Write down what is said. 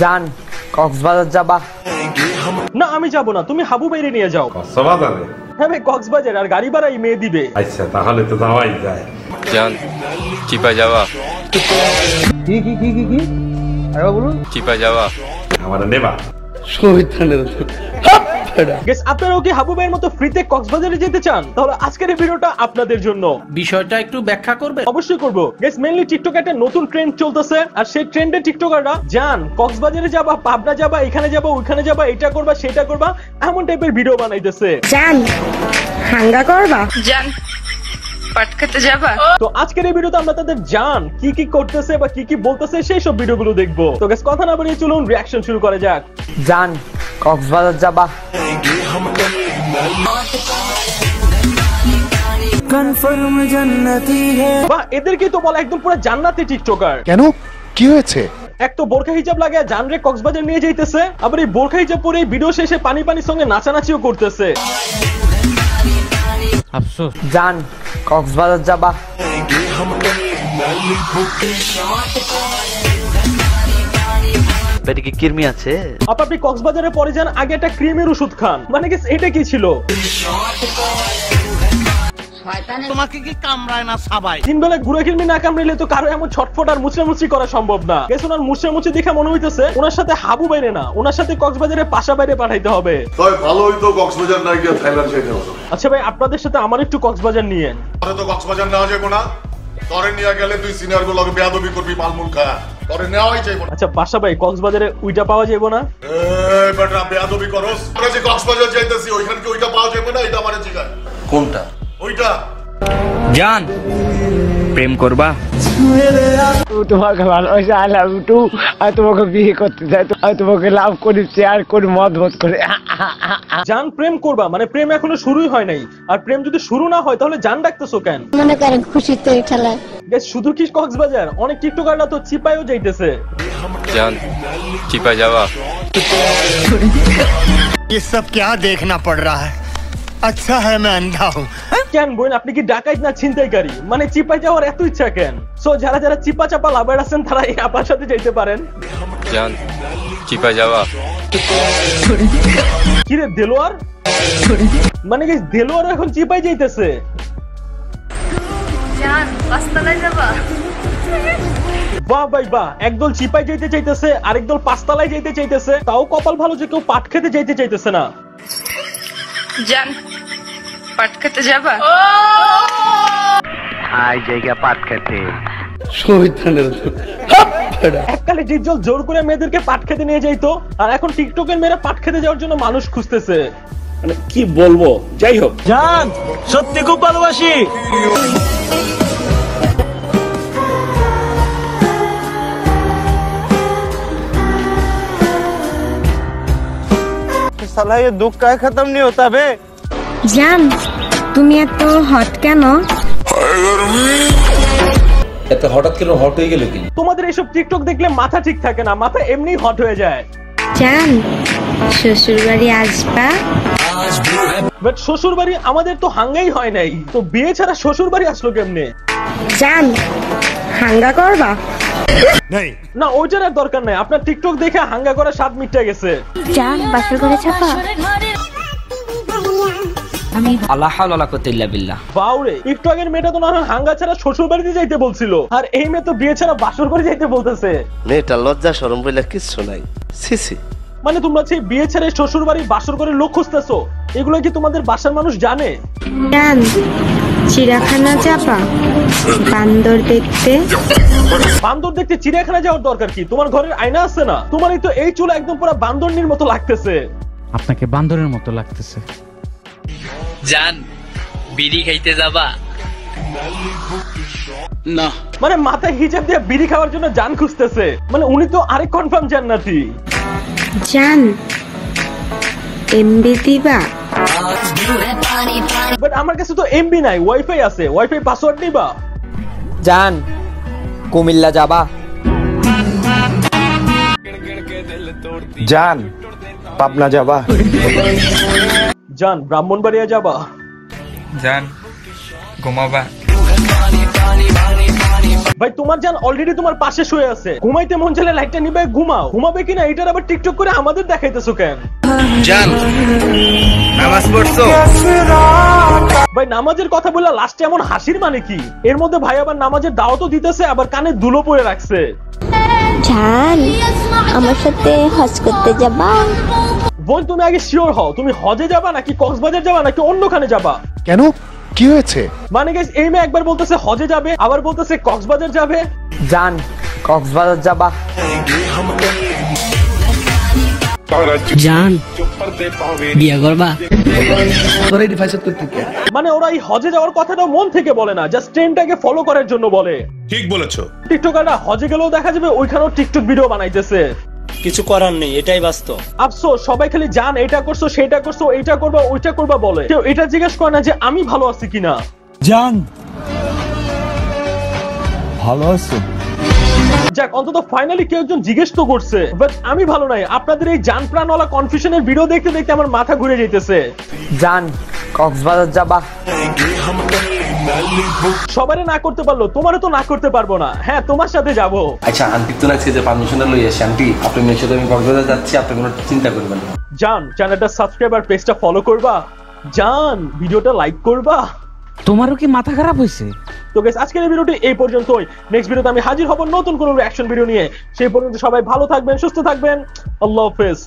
যান কক্সবাজার যাবা। না আমি যাব না তুমি হাবু বাইরে নিয়ে যাও। কক্সবাজারে? হ্যাঁ ভাই কক্সবাজার আর গাড়ি ভাড়াই মেয়ে দিবে। আচ্ছা তাহলে তো যাওয়াই যায়। জান চিপা যাওয়া কি কি কি কি কি? আরে বলুন। চিপা যাওয়া আমার নেবা। গেস আপনারাও কি হাবু ভাইয়ের মতো ফ্রিতে কক্সবাজারে যেতে চান? তাহলে আজকের এই ভিডিওটা আপনাদের জন্য। বিষয়টা একটু ব্যাখ্যা করবে অবশ্যই করব। গেস মেনলি টিকটক একটা নতুন ট্রেন্ড চলতেছে। আর সেই ট্রেন্ডে টিকটকাররা যান কক্সবাজারে যাবা পাবনা যাবা এখানে যাবা ওইখানে যাবা এটা করবা সেটা করবা এমন টাইপের ভিডিও বানাইতেছে। জান হাঙ্গা করবা? জান যাবা? তো আজকের এই ভিডিওতে আমরা তাদের জান কি কি করতেছে বা কি কি বলতেছে সেই সব ভিডিওগুলো দেখব। তো গেস কথা না বাড়িয়ে চলুন রিয়াকশন শুরু করা যাক। যান কক্সবাজার যাবা। বাহ এদেরকে তো বলা একদম পুরো জান্নাতি টিকটকার। কেন? কি হয়েছে? এক তো বোরখা হিজাব লাগে জানরে কক্সবাজার নিয়ে যাইতেছে আবার এই বোরখা হিজাব পরে এই ভিডিও শেষে পানি পানির সঙ্গে নাচানাচিও করতেছে। যান কক্সবাজার যাবা। পেটে কি কৃমি আছে? আপা আপনি কক্সবাজারে পরে যান আগে একটা ক্রিমের ওষুধ খান। মানে কি এটা কি ছিল? তোমাকে কি কামড়ায় না সবাই তিন বেলা ঘুরে না কামড়িলে তো কারও এমন ছটফট আর করা সম্ভব না। গেছ ওনার দেখে মনে হইতেছে ওনার সাথে হাবু বাইরে না ওনার সাথে কক্সবাজারে পাশা বাইরে পাঠাইতে হবে। তবে ভালো হইতো কক্সবাজার না গিয়ে থাইল্যান্ড আচ্ছা ভাই আপনাদের সাথে আমার একটু কক্সবাজার তোরে তো কক্সবাজার নেওয়া যাব না। তরে নিয়ে গেলে তুই সিনিয়রগুলো বেয়াদবি করবি মালমুল খা তরে নেওয়াই যাইবো না। আচ্ছা বাসা ভাই কক্সবাজারে উইটা পাওয়া যাব না? এই বেটা বেয়াদবি করস আমরা যে কক্সবাজার যাইতেছি ওইখান কি ওইটা পাওয়া যাবে না? এটা আমার জিগায়। কোনটা? ওইটা। জান প্রেম করবা? তোমাকে ভালোবাসে আই লাভ টু আর তোমাকে বিয়ে করতে চাই তোমাকে লাভ করি শেয়ার করি মত মত করে। জান প্রেম করবা মানে প্রেম এখনো শুরুই হয় নাই আর প্রেম যদি শুরু না হয় তাহলে জান ডাকতেছো কেন মনে করেন খুশিতে ঠেলায় Guys, শুধু কি কক্সবাজার অনেক টিকটকাররা তো চিপাইও যাইতেছে জান চিপা যাওয়া ये सब क्या देखना पड़ रहा है अच्छा है मैं अंधा हूँ কেন বোন আপনি কি ডাকাইত না ছিনতাইকারী মানে চিপাই যাওয়ার এত ইচ্ছা কেন সো যারা যারা চিপা চাপা লাভার আছেন তারা এই আপার সাথে যাইতে পারেন জান চিপা যাওয়া কিরে দেলোয়ার? মানে কি দেলোয়ার এখন চিপাই যাইতেছে? বাহ ভাই বাহ। একদল চিপাই যাইতে চাইতেছে আরেক দল পাঁচতলায় যাইতে চাইতেছে। তাও কপাল ভালো যে কেউ পাট খেতে যাইতে চাইতেছে না। জান পাট খেতে যাবা? আই জায়গা পাট খেতে। এককালে ডিপজল জোর করে মেয়েদেরকে পাট খেতে নিয়ে যাইতো আর এখন টিকটকের মেয়েরা পাট খেতে যাওয়ার জন্য মানুষ খুঁজতেছে কি বলবো যাই হোক জান সত্যি খুব ভালোবাসি साला ये दुख का खत्म नहीं होता बे জান তুমি এত হট কেন তোমাদের এইসব টিকটক দেখলে মাথা ঠিক থাকে না মাথা এমনি হট হয়ে যায়। জান শ্বশুর বাড়ি আসবা? বাট শ্বশুর বাড়ি আমাদের তো হাঙ্গাই হয় নাই। তো বিয়ে ছাড়া শ্বশুর বাড়ি আসলো কেমনে? জান হাঙ্গা করবা? नहीं না ওইটার আর দরকার নাই। আপনার টিকটক দেখে হাঙ্গা করা স্বাদ মিটে গেছে। জান বাসর করে চাপা? আল্লাহ হাওলা ইল্লা বিল্লাহ। বাউরে টিকটকের মেয়েটা তো না হাঙ্গা ছাড়া শ্বশুর বাড়িতে যাইতে বলছিল। আর এই মেয়ে তো বিয়ে ছাড়া বাসর করে যাইতে বলতেছে। মেয়েটা লজ্জা শরম বলে কিচ্ছু নাই। সিসি মানে তোমরা সেই বিয়ে ছেড়ে শ্বশুর বাড়ি বাসর করে লোক খুঁজতেছো এগুলো কি তোমাদের বাসার মানুষ জানে? জান চিড়াখানা চাপা বান্দর দেখতে? বান্দর দেখতে চিড়িয়াখানা যাওয়ার দরকার কি? তোমার ঘরের আয়না আছে না? তোমারই তো এই চুল একদম পুরো বান্দরনির মতো লাগতেছে। আপনাকে বান্দরের মতো লাগতেছে। জান বিড়ি খাইতে যাবা? না। মানে মাথায় হিজাব দিয়ে বিড়ি খাওয়ার জন্য জান খুঁজতেছে। মানে উনি তো আরেক কনফার্ম জান্নাতি। জান এমবি দিবা? বাট আমার কাছে তো এমবি নাই ওয়াইফাই আছে। ওয়াইফাই পাসওয়ার্ড নিবা? যান কুমিল্লা যাবা? জান পাবনা যাবা? জান ব্রাহ্মণবাড়িয়া যাবা? জান ঘুমাবা। ভাই তোমার জান অলরেডি তোমার পাশে শুয়ে আছে। ঘুমাইতে মন চাইলে লাইটটা নিবে ঘুমাও। ঘুমাবে কিনা এটার আবার টিকটক করে আমাদের দেখাইতেছো কেন? জান নামাজ পড়ছো? ভাই নামাজের কথা বললা লাস্টে এমন হাসির মানে কি? এর মধ্যে ভাই আবার নামাজের দাওয়াতও দিতেছে আবার কানে দুলো পরে রাখছে। জান আমার সাথে হজ করতে যাবা? বোন তুমি আগে শিওর হও। তুমি হজে যাবা নাকি কক্সবাজার যাবা নাকি অন্যখানে যাবা? কেন? কি হয়েছে? মানে গাইস এই মেয়ে একবার বলতেছে হজে যাবে আবার বলতেছে কক্সবাজার যাবে। জান কক্সবাজার যাবা। জান বিয়া করবা? মানে ওরা এই হজে যাওয়ার কথাটা মন থেকে বলে না জাস্ট ট্রেনটাকে ফলো করার জন্য বলে। ঠিক বলেছ। টিকটকাররা হজে গেলেও দেখা যাবে ওইখানেও টিকটক ভিডিও বানাইতেছে। কিছু করার নেই এটাই বাস্তব আফসোস সবাই খালি জান এটা করছ সেটা করছ এইটা করবা ওইটা করবা বলে কেউ এটা জিজ্ঞেস করে না যে আমি ভালো আছি কিনা জান ভালো আছো যাক অন্তত ফাইনালি কেউ একজন জিজ্ঞেস তো করছে বাট আমি ভালো নাই আপনাদের এই জান প্রাণওয়ালা কনফিউশনের ভিডিও দেখতে দেখতে আমার মাথা ঘুরে যেতেছে জান কক্সবাজার যাবা সবারে না করতে পারল তোমারও তো না করতে পারব না। হ্যাঁ তোমার সাথে যাব। আচ্ছা আন্টি তো লাগছে যে পারমিশনটা লই আসি। আন্টি আপনি মেয়ের সাথে আমি কক্সবাজার যাচ্ছি আপনি কোনো চিন্তা করবেন না। জান চ্যানেলটা সাবস্ক্রাইব আর পেজটা ফলো করবা। জান ভিডিওটা লাইক করবা। তোমারও কি মাথা খারাপ হয়েছে? তো গাইস আজকের এই ভিডিওটি এই পর্যন্তই। নেক্সট ভিডিওতে আমি হাজির হব নতুন কোনো রিঅ্যাকশন ভিডিও নিয়ে। সেই পর্যন্ত সবাই ভালো থাকবেন সুস্থ থাকবেন। আল্লাহ হাফেজ।